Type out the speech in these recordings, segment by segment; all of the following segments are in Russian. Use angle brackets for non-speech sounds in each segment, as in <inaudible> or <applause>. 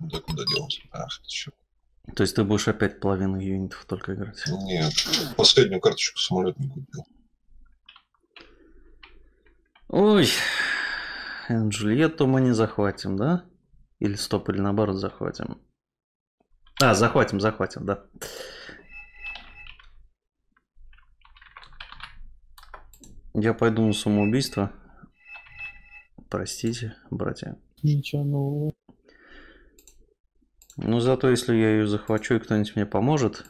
Да куда делся? Ах, черт. То есть ты будешь опять половину юнитов только играть? Нет, последнюю карточку самолет не купил. Ой, Джульетту мы не захватим, да? Или стоп, или наоборот захватим? А, захватим, захватим, да. Я пойду на самоубийство. Простите, братья. Ничего нового. Но зато если я ее захвачу и кто-нибудь мне поможет,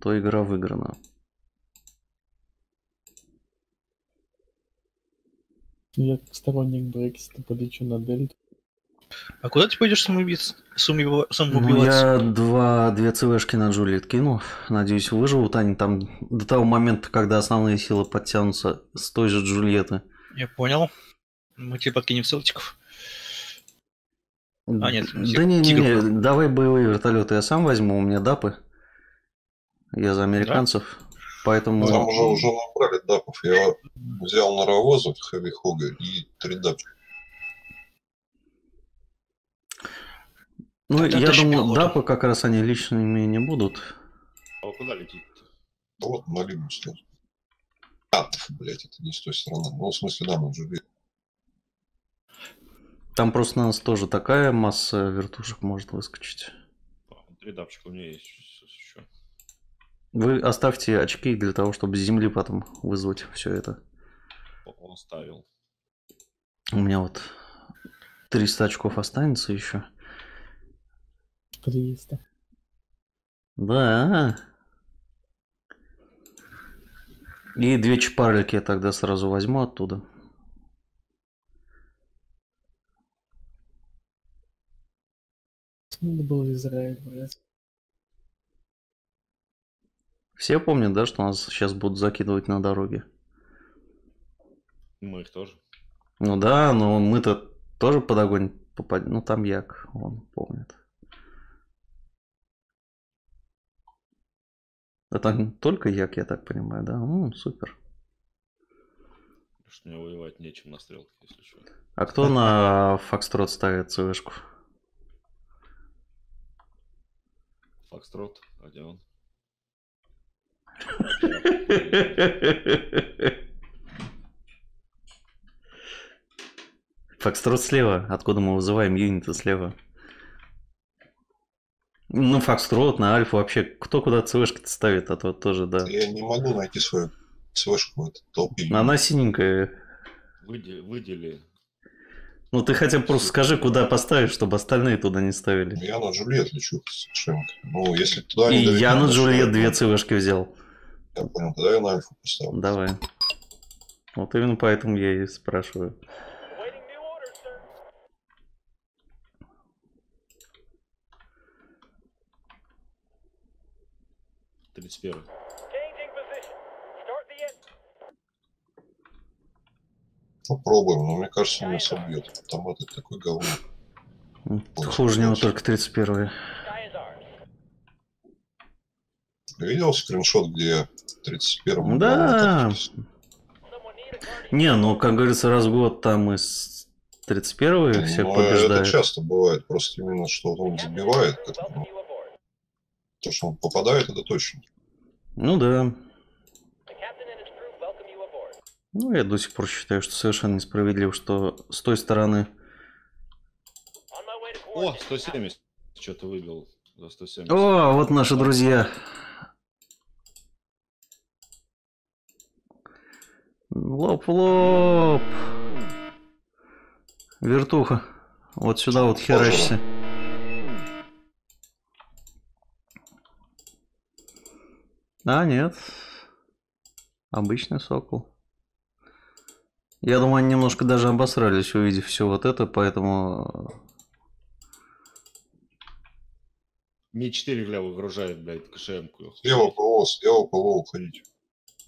то игра выиграна. Я как сторонник Брексита полечу на Дельту. А куда ты пойдешь самоубийц... самоубива- Ну, самоубиваться? я два, две ЦВшки на Джулиет кину. Надеюсь, выживут они там до того момента, когда основные силы подтянутся с той же Джульетты. Я понял. Мы тебе подкинем ссылочков. А, нет, Да не, не, не, давай боевые вертолеты я сам возьму, у меня дапы. Я за американцев. Поэтому... Там уже, уже набрали дапов. Я взял наровозов Хэви Хога и три дапчика. Ну, Тогда я думаю, дапы как раз они лишними не будут. А вы куда летите-то? Да вот на Либу сразу. А, блядь, это не с той стороны. Ну, в смысле, да, на Джульет. Там просто на нас тоже такая масса вертушек может выскочить. Три дапчика у меня есть еще. Вы оставьте очки для того, чтобы с земли потом вызвать все это. Он ставил. У меня вот 300 очков останется еще. 300. Да. И две чапарлики я тогда сразу возьму оттуда. Надо было Израиль брать. Все помнят, да, что нас сейчас будут закидывать на дороге? Мы их тоже. Ну да, но мы-то тоже под огонь попадем. Ну там Як, он помнит. Это не только Як, я так понимаю, да? Ну, супер. Потому что мне воевать нечем на стрелке, если что. А кто на Фокстрот ставит ЦВшку? Фокстрот, а где он? <laughs> Фокстрот слева. Откуда мы вызываем юниты слева? Ну, Фокстрот, на Альфу вообще. Кто куда ЦВшки ставит, а то тоже, да. Я не могу найти свою ЦВшку в этой толпе. Она синенькая. Выдели, выдели. Ну, ты хотя бы просто скажи, куда поставишь, чтобы остальные туда не ставили. Я на Джульет лечу совершенно. Ну, если туда И не я на Джульет две ЦВшки взял. Я понял, тогда я на Альфу поставлю. Давай. Вот именно поэтому я и спрашиваю. Тридцать первый. Попробуем, но мне кажется, он меня собьет. Автомат это такой говно. Хуже него только 31 Видел скриншот, где я 31 Да. Не, ну, как говорится, раз в год там из 31 всех Ну, это побеждает. часто бывает, просто именно что он забивает, как, ну, то, что он попадает, это точно. Ну да. Ну, я до сих пор считаю, что совершенно несправедливо, что с той стороны... О, 170. Что-то выбил за 170. О, вот наши друзья. Лоп, лоп. Вертуха. Вот сюда вот херачься. А, нет. Обычный сокол. Я думаю, они немножко даже обосрались, увидев все вот это, поэтому... Ми 4 гля выгружает, блядь, КШМ-ку. Слева ПВО, слева ПВО уходите.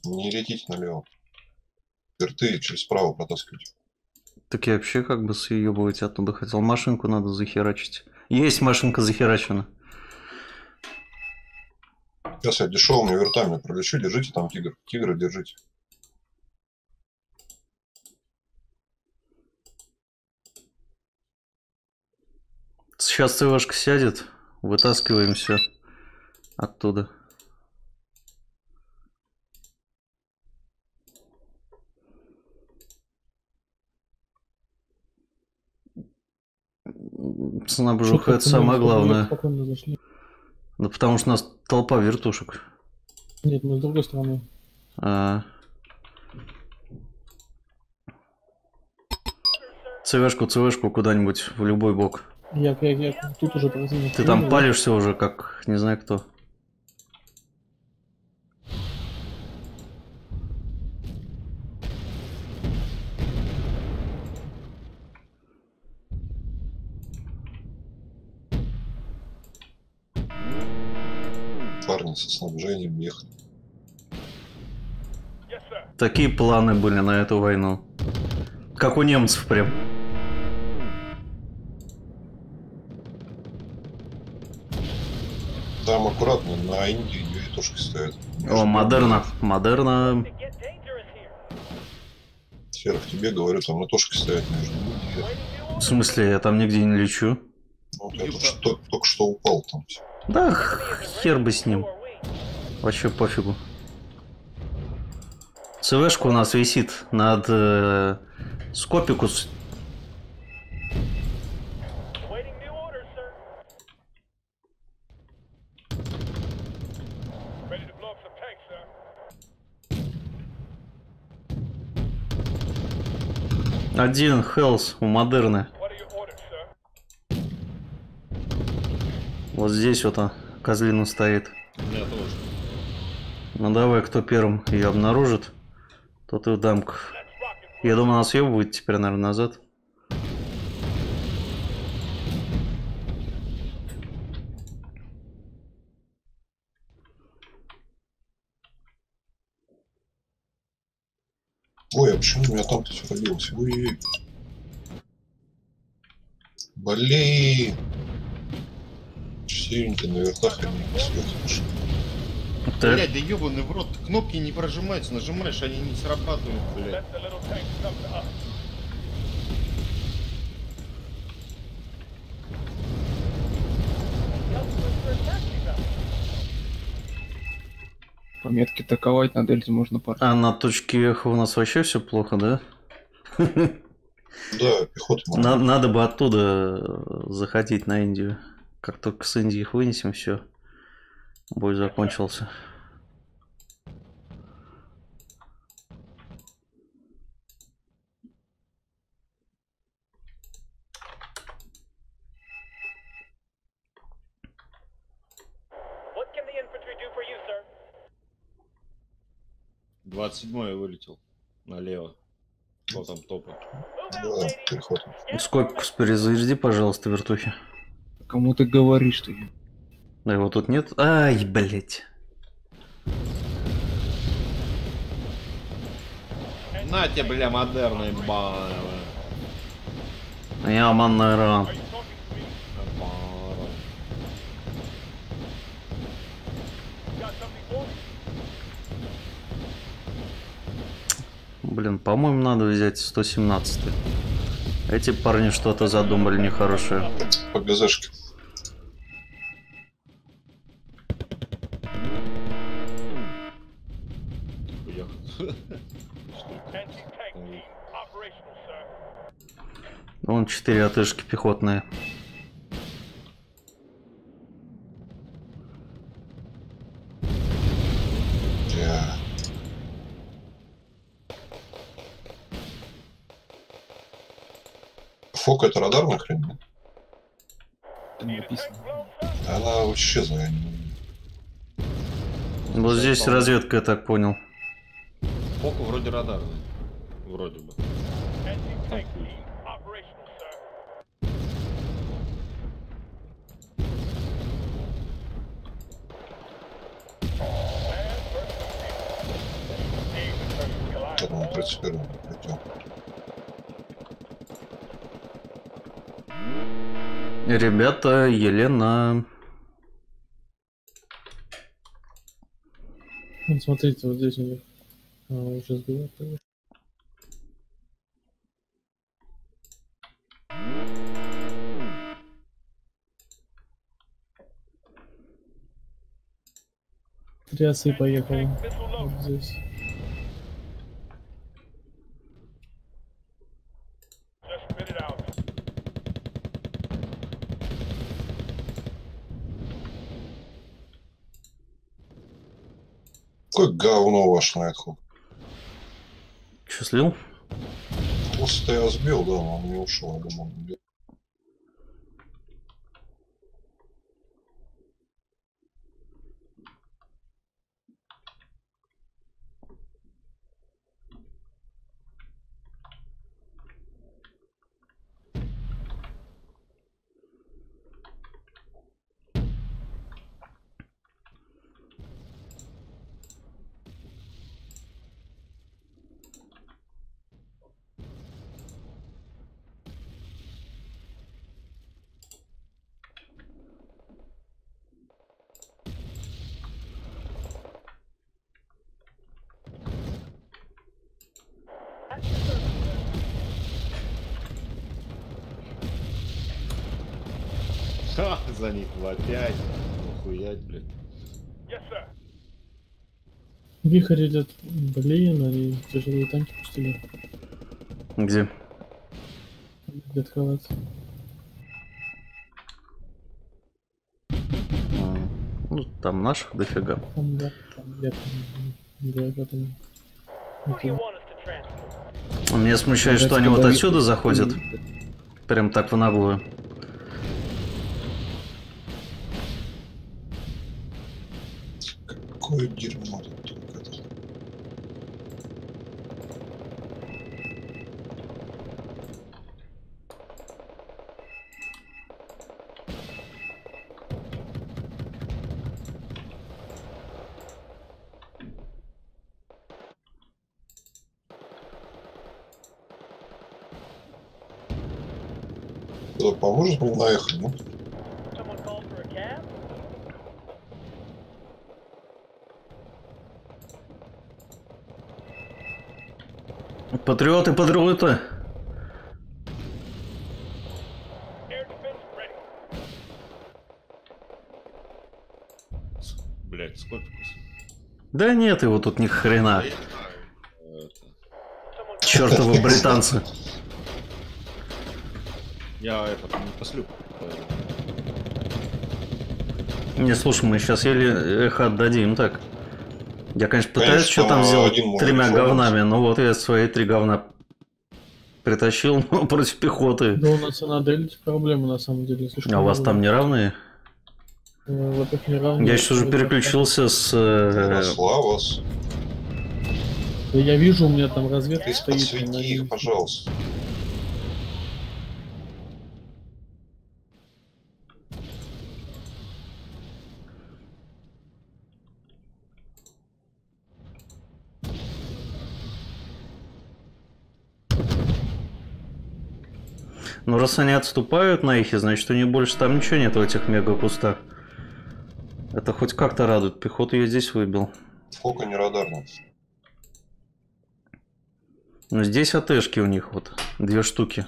Не летите налево. Верты через право протаскивайте. Так я вообще как бы съебывать оттуда хотел. Машинку надо захерачить. Есть машинка захерачена. Сейчас я дешевыми вертами пролечу, держите там тигр. Тигра держите. Сейчас ЦВшка сядет, вытаскиваем все оттуда. Снабжуха это самое главное. Да потому что у нас толпа вертушек. Нет, мы с другой стороны. А. ЦВшку, ЦВшку куда-нибудь в любой бок. Я, я, я тут уже. Ты там палишься уже, как не знаю кто. Парни со снабжением ехали. Такие планы были на эту войну. Как у немцев прям. Там аккуратно на Индии две вертушки стоят. О, модерна. Модерна. Сфера, в тебе говорю, там вертушки стоят между. В смысле, я там нигде не лечу. Ну, я только что, только что упал там. Да, хер бы с ним. Вообще пофигу. ЦВшка у нас висит над э, Скопикус. Один Хелс у Модерны. Вот здесь вот он, козлина стоит. Меня тоже. Ну давай, кто первым ее обнаружит, тот и в дамку. Я думаю, нас будет теперь, наверное, назад. Почему у меня там-то все родилось? Ой. Блин. Синенькие на вертах они сверху. Так, Блядь, да ебаный в рот, кнопки не прожимаются, нажимаешь, они не срабатывают, блядь. Пометки таковать на дельте можно пора. а на точке эхо у нас вообще все плохо, да? Да, пехота. На- надо бы оттуда э, заходить на Индию. Как только с Индии их вынесем, все. Бой закончился. 27 вылетел. Налево. Кто там топает? Да, пехота. Скопикус перезаряди, пожалуйста, вертухи. Кому ты говоришь, что я? Да его тут нет. Ай, блять. На тебе, бля, модерный бан. Я маннера. Блин, по-моему, надо взять 117 Эти парни что-то задумали нехорошее. По ГЗшке. Вон 4 атышки пехотные. Я. Фок это радарная хрень? нет? Там написано. Она исчезла. я не- Вот здесь разведка, я так понял. Фоку вроде радарный. Вроде бы. Anti-tank team operational, sir. Я Ребята, Елена. Вот смотрите, вот здесь у них а, уже сбивают. Трясы поехал вот здесь. Какое говно ваш Найтхук. Че, слил? Просто я сбил, да, но он не ушел, я думал, он убил. За них опять. Охуять, блядь. Yes, sir. Вихрь идет. Блин, они тяжелые танки пустили. Где? Где открываться? А, Ну, там наших дофига. Там, да, там, я там, где я там. Transport? Меня смущает, что они вот отсюда заходят. Прям так в наглую. Какое дерьмо тут только это. Кто поможет мне наехать, ну? Патриоты, патриоты! Блять, сколько? Да нет его тут ни хрена. Чертовы <laughs> британцы. Я это не послю. Не, слушай, мы сейчас еле эхо отдадим так. Я, конечно, пытаюсь Конечно, что там сделать тремя говнами, но вот я свои три говна притащил <laughs> но против пехоты. Да у нас и на Дельте проблемы на самом деле. слишком А у вас там не равные? Э, Во-первых, не равные. Я сейчас уже переключился с... э, Росла вас. Да я вижу, у меня там разведка Ты стоит. подсвети их, пожалуйста. Ну, раз они отступают на их, значит, у них больше там ничего нет в этих мега-кустах. Это хоть как-то радует. Пехоту я здесь выбил. Фока не радарно. Но здесь АТшки у них вот. Две штуки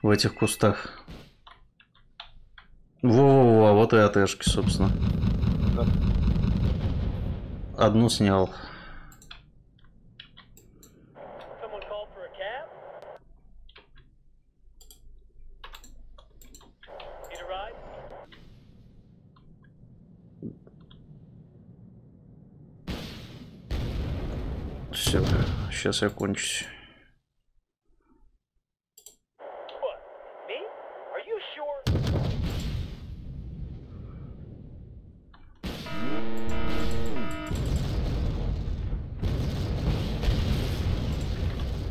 в этих кустах. Во-во-во, вот и АТшки, собственно. Одну снял. Сейчас я кончусь.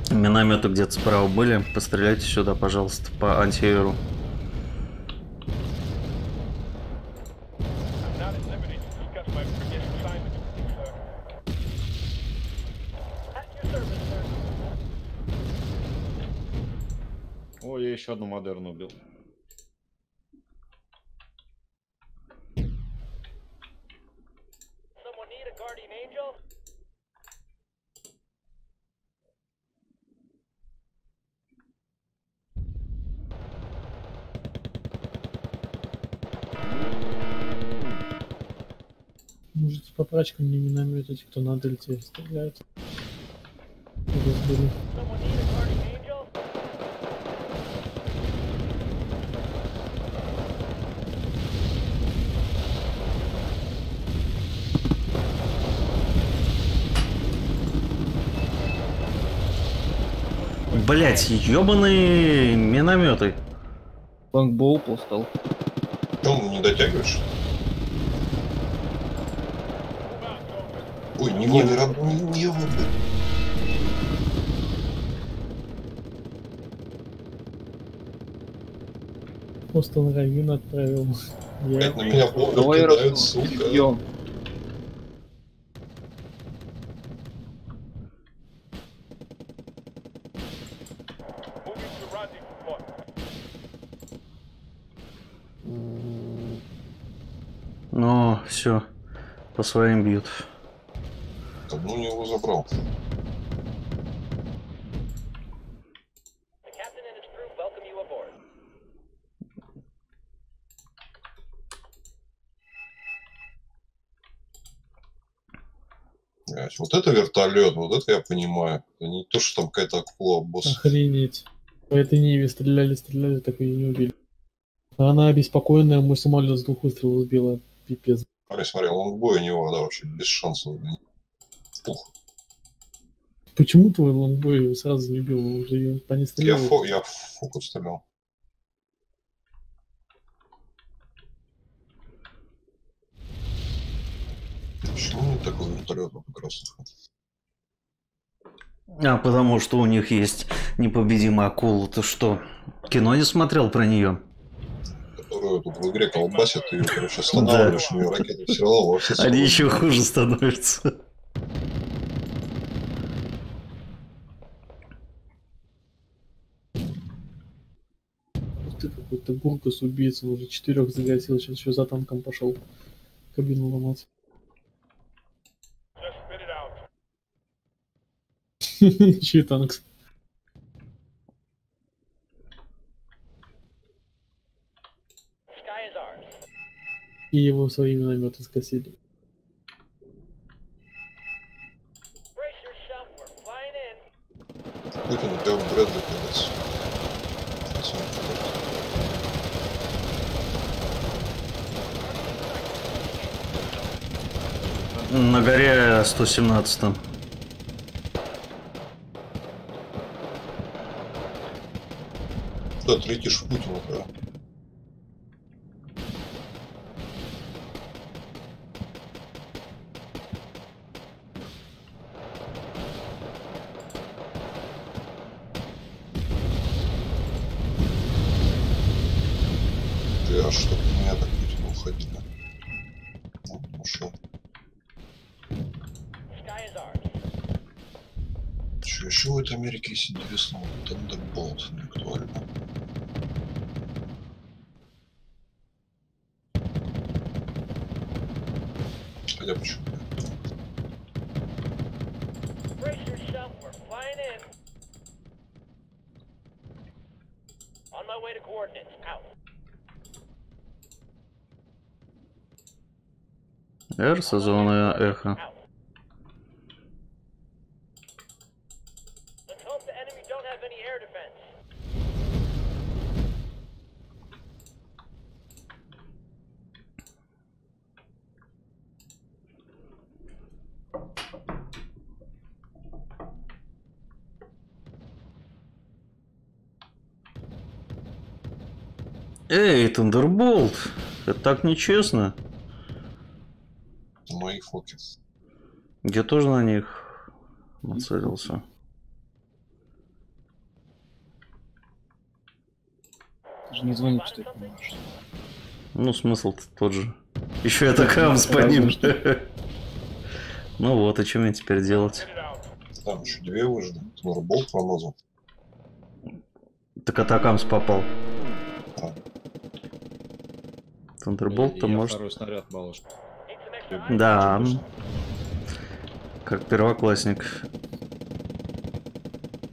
Минометы где-то справа были. Постреляйте сюда, пожалуйста, по антиэру. Еще одну модерну убил. Можете по прачкам не минометить, кто на дельте стреляет. Разбили. Блять, ебаные минометы. Лонгбоу постал. Чё, не дотягиваешь? Ой, не не рад- не. Просто на Равин отправил. Я Блядь, на меня Давай кидают, раз сука. бьем. Все. По своим бьют. Одну не его забрал. Вот это вертолет, вот это я понимаю. Это не то, что там какая-то акула, босс. Охренеть. По этой Ниве стреляли, стреляли, так ее не убили. Она обеспокоенная, мой самолет с двух выстрелов сбила. Пипец. Смотри, смотри, лонгбой у него, да, вообще без шансов. Пух. Почему твой лонгбой сразу не убил? Он Уже ее по ней Я, стрелял. фо, я в фокус стрелял. Почему нет такого вертолета прекрасного? А потому что у них есть непобедимая акула. Ты что, кино не смотрел про нее? Которую тут в игре колбасят, и, короче, останавливаешь, у нее ракеты все равно во все Они еще хуже становятся. Ух ты, какой-то Гуркас убийца, он уже четырех загасил, сейчас еще за танком пошел. Кабину ломать. <laughs> Чей танк? И его свои минометы скосили. Путин у тебя в Брэдли. Пацан, На горе 117 Куда ты летишь в Путина, да? Ты аж чтоб меня так уходили. Ну, ушел. The sky is ours. Что еще в этой Америке есть интересного? Тандерболт, не актуально. Хотя почему? Any air defense. Эй, Тандерболт! Это так нечестно. Фоки. Я тоже на них нацелился. Ты же не звонишь, что ты понимаешь. Ну, смысл тот же. Еще это камс по ним. <laughs> Ну вот, и что мне теперь делать? Там еще две выжили. Тандерболт промазал. Так атакамс попал. Тандерболт-то Я может... второй снаряд балуш. Да. Как первоклассник.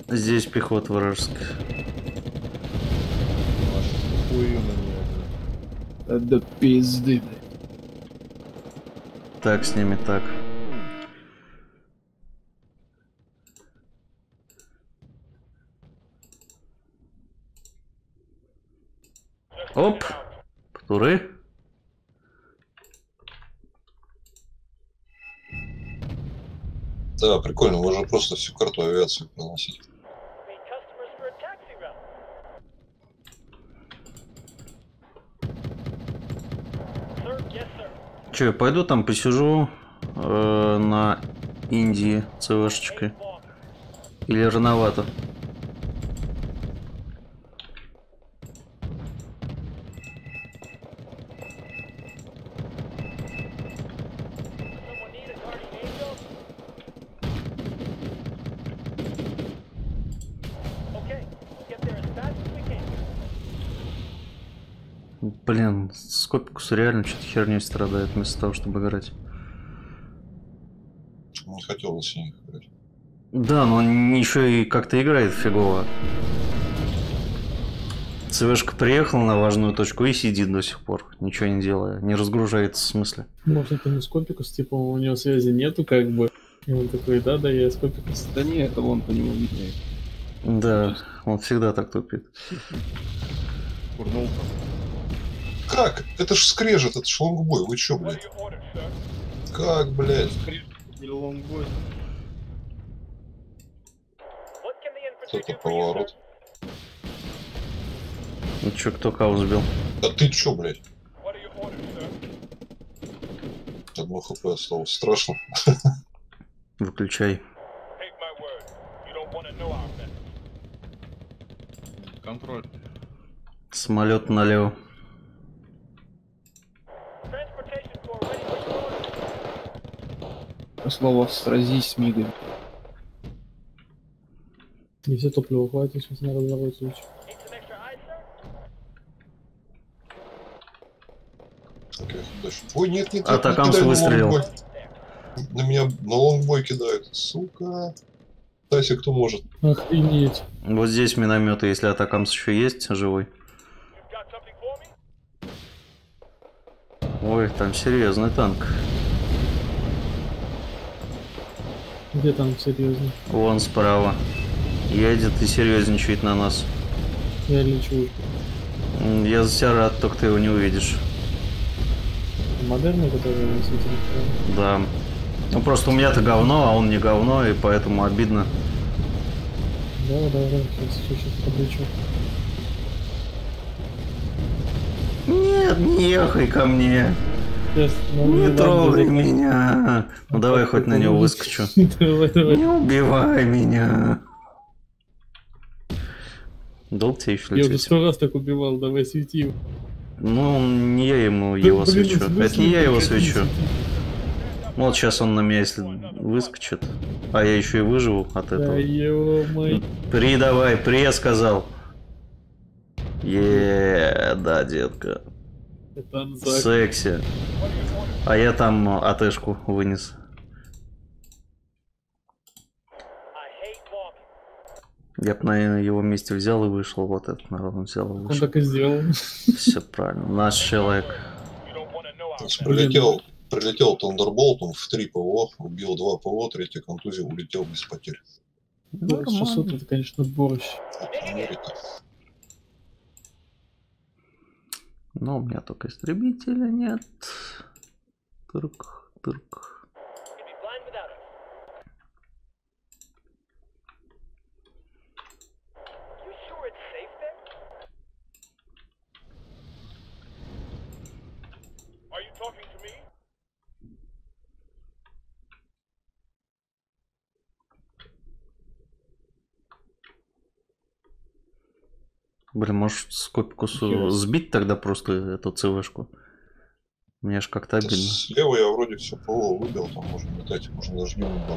Здесь меня, блин. Да пизды, так с ними так. Оп, птуры. Да, прикольно, можно просто всю карту авиации sir. Че, я пойду там посижу э, на Индии ЦВшечкой? Или рановато? Блин, Скопикус реально что-то херней страдает вместо того, чтобы играть. Не хотел бы с ней играть. Да, но он еще и как-то играет фигово. ЦВшка приехал на важную точку и сидит до сих пор, ничего не делая, не разгружается в смысле. Может, это не Скопикус, типа у него связи нету, как бы. И он такой, да, да, я Скопикус. Да не, это вон по нему видно. Да, он всегда так тупит. Курнул там. Как? Это ж скрежет, это ж лонгбой, вы чё, блядь? Как, блядь? Кто-то поворот. Ну чё, кто кого сбил? А ты чё, блядь? Одно хп осталось. Страшно. <laughs> Выключай. Контроль. Самолет налево. Слово «сразись с мигами». Не все топливо хватит, сейчас на развороте. Need some extra eyes, sir? Окей, дальше. Ой, нет, нет, нет, Атакамс на выстрелил. На меня на лонгбой кидают. Сука. Тася, кто может? Охренеть. Вот здесь минометы, если Атакамс еще есть, живой. Ой, там серьезный танк. Где там серьезно? Вон справа. Едет и серьезничает на нас. Я лечу. Я за тебя рад, только ты его не увидишь. Модерны, которые светили. Да. Ну просто у меня-то говно, а он не говно, и поэтому обидно. Да, да, да, сейчас, сейчас подлечу. Нет, не ехай ко мне. Сейчас, Не трогай меня. Ну давай хоть на него выскочу. <laughs> Не убивай меня. Долг тебе еще Я уже сто раз так убивал, давай свети. Ну, не я ему его свечу. Это не я его свечу. Вот сейчас он на меня, если выскочит. А я еще и выживу от этого. При давай, при я сказал. Е, да, детка. Это Анзак. Секси. А я там АТшку вынес. Я бы на его месте взял и вышел. Вот этот народ он взял и Он вышел. так и сделал. Все правильно. Наш человек. Прилетел, прилетел Тандерболтом в 3 ПВО, убил 2 ПВО, третья контузия, улетел без потерь. Да, 600 это, конечно, борщ. Это Америка. Но у меня только истребителя нет. Тырк, тырк. Блин, может Скопикусу Хер. сбить тогда просто эту ЦВшку? Мне ж как-то обидно. Слева я вроде все ПВО выбил, там можно летать, можно даже не убил.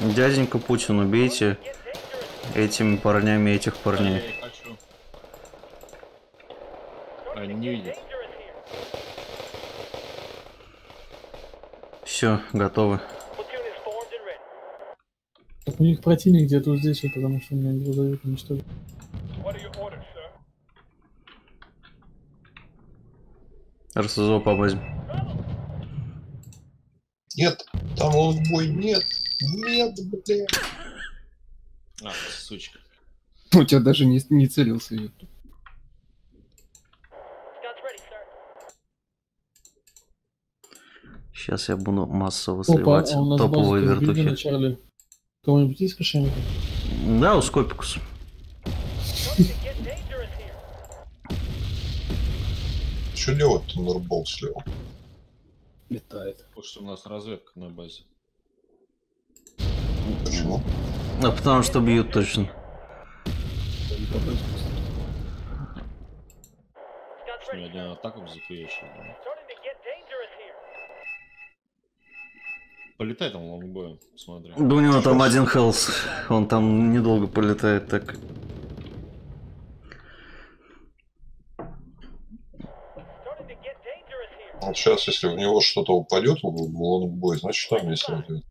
Дяденька Путин, убейте этими парнями этих парней. Я не хочу. А, не видит. Dangerous here. Все, готовы. Так у них противник где-то вот здесь, вот, потому что у меня грузовик уничтожен. РСЗО по базе. Нет, там он в бой, нет, нет, блядь. А, сучка. <laughs> У тебя даже не, не целился. её. Сейчас я буду массово Опа, сливать а нас топовые вертухи. Чарли. Кого-нибудь есть кошельник? Да, у Скопикус. Что делать Тандерболт слева? Летает. Потому что у нас разведка на базе. Почему? А потому что бьют точно. Sir. атаку запуячил. Starting Полетай там лонгбоем, смотри. Да у него там один хелс. Он там недолго полетает так. Вот сейчас, если в него что-то упадет в лонгбой, значит там не сработает.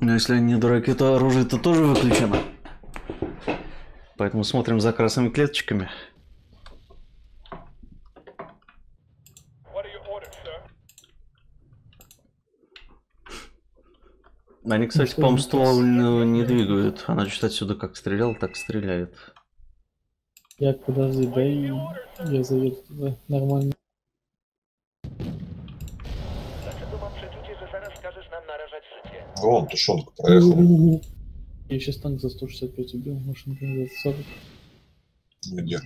Но если они не дураки, то оружие-то тоже выключено. Поэтому смотрим за красными клеточками. Они, кстати, по-моему, ствол не, не двигают. Она что-то отсюда как стрелял, так стреляет. Як, подожди, дай я заеду туда. Нормально. Вон, тушенка проехал. Я сейчас танк за 165 убил, машинка за 40. Где?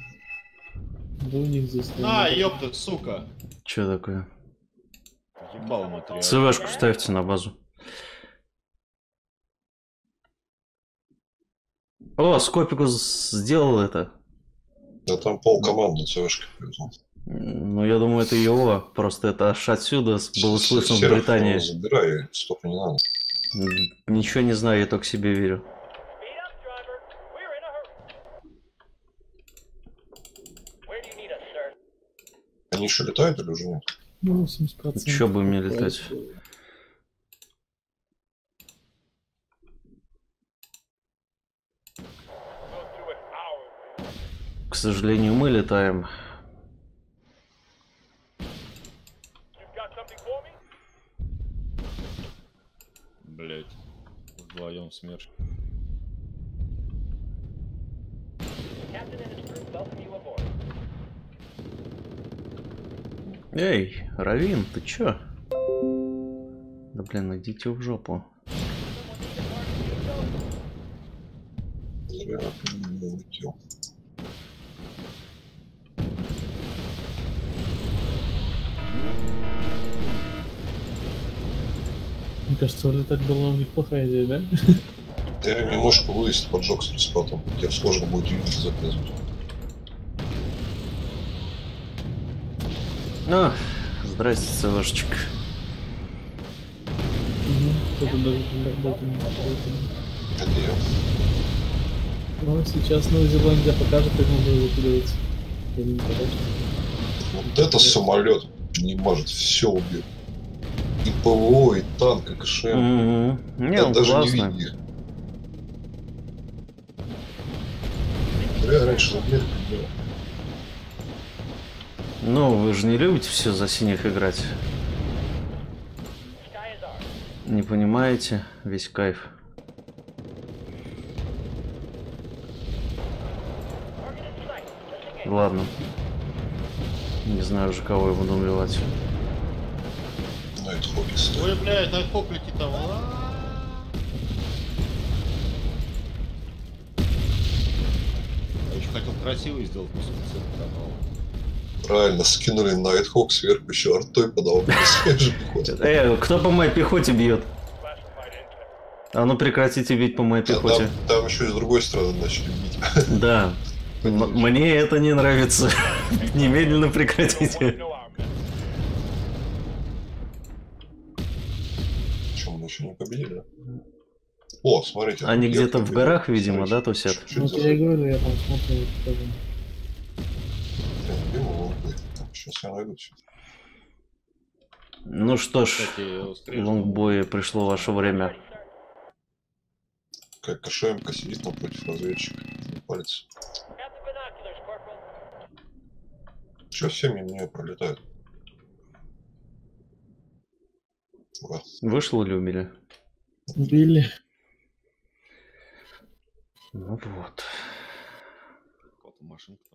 Да у них здесь... На, ёпта, сука. Что такое? Ебал. ЦВшку ставьте на базу. О, Скопикус сделал это. Да там пол команды. М, Ну, я думаю, это его. Просто это аж отсюда с- было слышно в Британии. Забирай, столько не надо. Ничего не знаю, я только себе верю. Они еще летают или уже нет? Ну, 80%. Чё бы мне летать? К сожалению, мы летаем. Блять. Вдвоем смерч. Эй, Равин, ты чё? Да блин, идите в жопу. Кажется, улетать было у них плохая идея, да? Ты немножко выезд поджег с респатом. Тебе сложно будет юнит заказывать. А, здрасте, ЦВшечек. Угу. Кто-то даже я. Ну, сейчас Новая Зеландия покажет, как надо. Или не покажет. Вот это самолет не может, все убил. ПВО, и танк, и КШМ. Мгм. Не, Я даже не классный. видел их. Зря раньше. Ну, вы же не любите все за синих играть. Не понимаете весь кайф. Ладно. Не знаю уже, кого я буду убивать. Стоит. Ой, блядь, на хок летит там. А, Я еще хотел красивый сделать после канала. Правильно, скинули Найтхок сверху еще артой подал. <laughs> Эй, кто по моей пехоте бьет? А ну прекратите бить по моей пехоте. Там, еще и с другой стороны начали бить. Да. <laughs> Мне это не нравится. <laughs> Немедленно прекратите. Еще не победили? О, смотрите. Они где-то в горах, видимо, Смотрите, да, тусят? Ну, я говорю, я там смотрю, Сейчас я найду все. Ну что ж, лонгбои, пришло ваше время. Как кошемка сидит напротив разведчика. Палец. Че все мимо нее пролетают? Ура. Вышел или убили? Убили. Ну вот. Какая-то машинка.